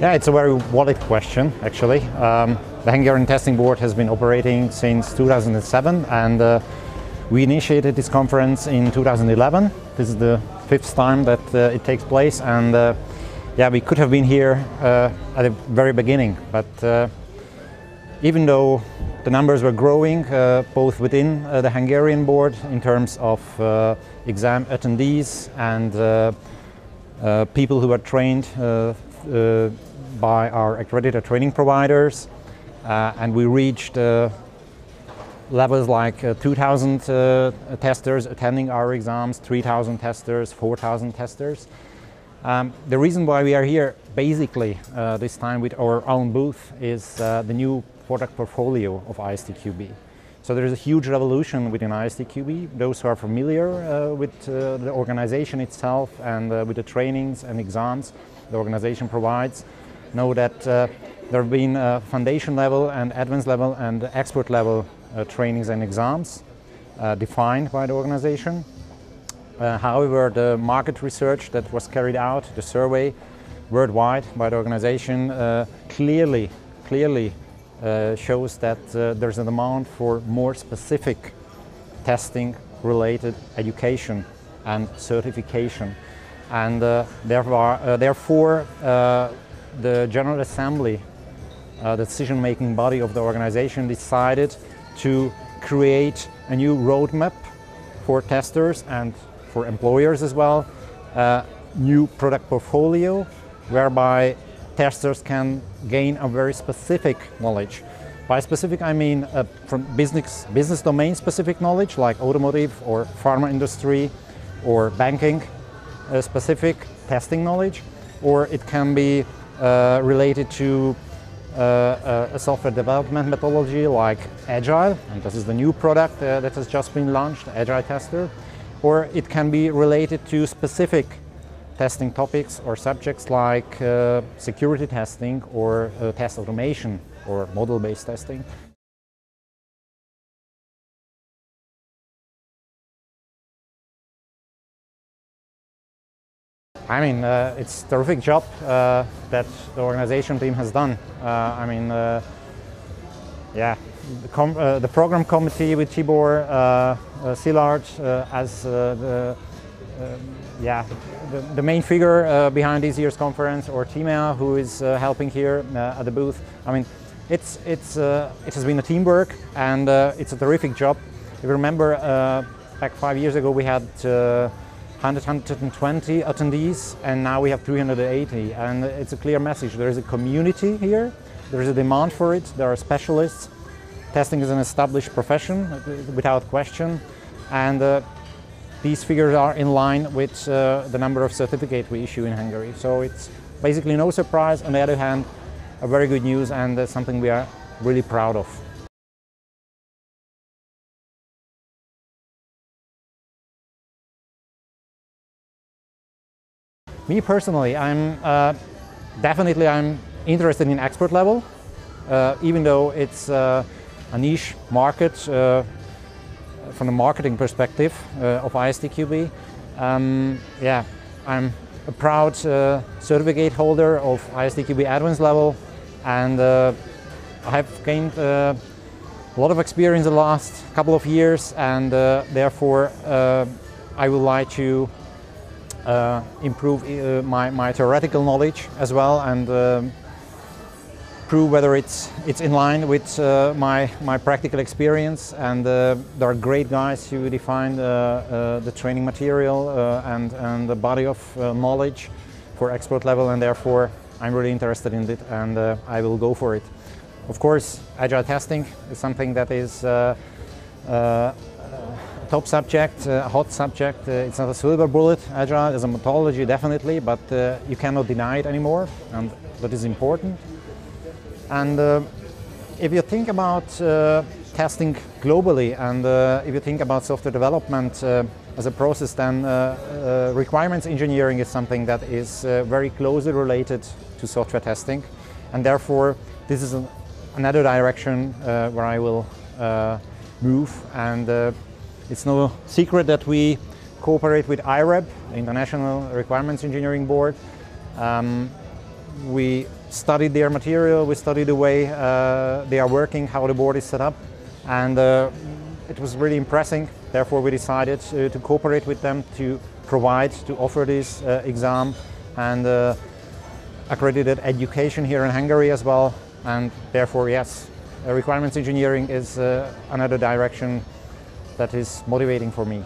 Yeah, it's a very valid question, actually. Um, the Hungarian Testing Board has been operating since 2007 and uh, we initiated this conference in 2011. This is the fifth time that uh, it takes place and uh, yeah, we could have been here uh, at the very beginning, but uh, even though the numbers were growing uh, both within the Hungarian board in terms of exam attendees and people who are trained by our accredited training providers uh, and we reached uh, levels like uh, 2,000 testers attending our exams, 3,000 testers, 4,000 testers. Um, the reason why we are here basically uh, this time with our own booth is uh, the new product portfolio of ISTQB. So there is a huge revolution within ISTQB. Those who are familiar uh, with the organization itself and with the trainings and exams the organization provides know that uh, there have been uh, foundation level and advanced level and expert level uh, trainings and exams defined by the organization. however, the market research that was carried out, the survey worldwide by the organization clearly, clearly uh, shows that uh, there's a demand for more specific testing related education and certification and uh, therefore, therefore the General Assembly, uh, the decision-making body of the organization, decided to create a new roadmap for testers and for employers as well, uh, new product portfolio whereby testers can gain a very specific knowledge. By specific, I mean uh, from business, business domain specific knowledge like automotive or pharma industry or banking uh, specific testing knowledge, or it can be related to uh, uh, a software development methodology like Agile, and this is the new product that has just been launched, Agile Tester, or it can be related to specific testing topics or subjects like uh, security testing or uh, test automation or model-based testing. I mean, uh, it's a terrific job uh, that the organization team has done. Uh, I mean, uh, yeah, the, uh, the, program committee with Tibor uh, Szilard as the, yeah, the, the, main figure behind this year's conference, or Timea, who is helping here at the booth. I mean, it's, it's, it has been a teamwork and it's a terrific job. If you remember, back five years ago, we had 100, 120 attendees and now we have 380 and it's a clear message. There is a community here, there is a demand for it, there are specialists. Testing is an established profession without question and uh, these figures are in line with uh, the number of certificates we issue in Hungary. So it's basically no surprise. On the other hand, a very good news and uh, something we are really proud of. Me personally, I'm uh, definitely I'm interested in expert level, uh, even though it's uh, a niche market uh, from the marketing perspective uh, of ISTQB. Um, yeah, I'm a proud certificate holder of ISTQB Advanced level, and I have gained a lot of experience the last couple of years, and therefore I would like to uh, improve uh, my, my theoretical knowledge as well and um, prove whether it's, it's in line with uh, my, my practical experience and uh, there are great guys who define uh, uh, the training material and, and the body of knowledge for expert level and therefore I'm really interested in it and I will go for it. Of course, agile testing is something that is top subject, uh, hot subject. Uh, it's not a silver bullet, Agile is a methodology definitely, but uh, you cannot deny it anymore, and that is important. And uh, if you think about uh, testing globally, and uh, if you think about software development as a process, then requirements engineering is something that is very closely related to software testing, and therefore this is an, another direction where I will move and it's no secret that we cooperate with IREB, the International Requirements Engineering Board. Um, we studied their material, we studied the way uh, they are working, how the board is set up, and uh, it was really impressive. Therefore, we decided uh, to cooperate with them to provide, to offer this uh, exam and uh, accredited education here in Hungary as well. And therefore, yes, requirements engineering is uh, another direction that is motivating for me.